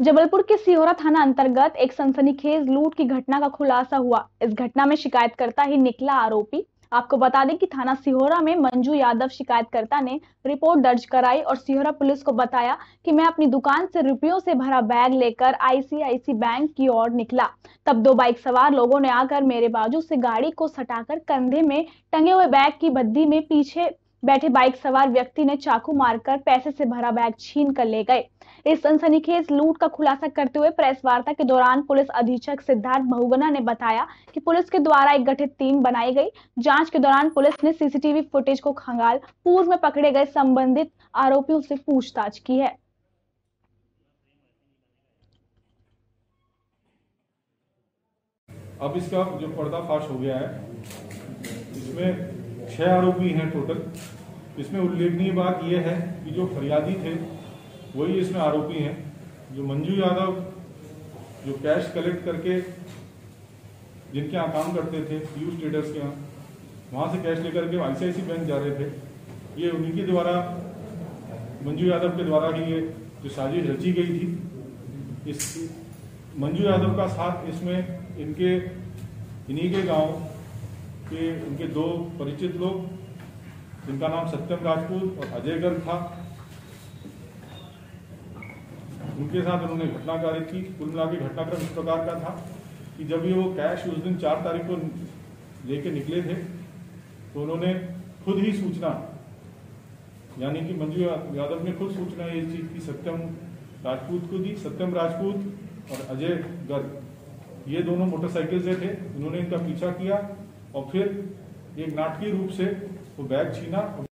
जबलपुर के सिहोरा थाना अंतर्गत एक सनसनीखेज लूट की घटना का खुलासा हुआ। इस घटना में शिकायतकर्ता ही निकला आरोपी। आपको बता दें कि थाना सिहोरा में मंजू यादव शिकायतकर्ता ने रिपोर्ट दर्ज कराई और सिहोरा पुलिस को बताया कि मैं अपनी दुकान से रुपयों से भरा बैग लेकर आईसीआईसी बैंक की ओर निकला। तब दो बाइक सवार लोगों ने आकर मेरे बाजू से गाड़ी को सटाकर कंधे में टंगे हुए बैग की बद्दी में पीछे बैठे बाइक सवार व्यक्ति ने चाकू मारकर पैसे से भरा बैग छीन कर ले गए। इस सनसनीखेज लूट का खुलासा करते हुए प्रेस वार्ता के दौरान पुलिस अधीक्षक सिद्धार्थ बहुगुना ने बताया कि पुलिस के द्वारा एक गठित टीम बनाई गई। जाँच के दौरान पुलिस ने सीसीटीवी फुटेज को खंगाल, पूर्व में पकड़े गए संबंधित आरोपियों से पूछताछ की है। अब इसका जो पर्दाफाश हो गया है, इसमें छह आरोपी हैं टोटल इसमें उल्लेखनीय बात यह है कि जो फरियादी थे, वही इसमें आरोपी हैं। जो मंजू यादव, जो कैश कलेक्ट करके जिनके यहाँ काम करते थे पीयूष ट्रेडर्स के यहाँ, वहाँ से कैश लेकर के आईसीआईसी बैंक जा रहे थे। ये उन्हीं के द्वारा, मंजू यादव के द्वारा ही ये, जो साजिश रची गई थी। इस मंजू यादव का साथ इसमें इनके, इन्हीं के गाँव के उनके दो परिचित लोग, जिनका नाम सत्यम राजपूत और अजय गर्ग था, उनके साथ उन्होंने घटना कार्य की। कुल मिला के घटनाक्रम इस प्रकार का था कि जब ये वो कैश उस दिन चार तारीख को लेके निकले थे तो उन्होंने खुद ही सूचना, यानी कि मंजू यादव ने खुद सूचना ये चीज़ की सत्यम राजपूत को दी। सत्यम राजपूत और अजय गर्ग, ये दोनों मोटरसाइकिल से थे। उन्होंने इनका पीछा किया और फिर एक नाटकीय रूप से वो बैग छीना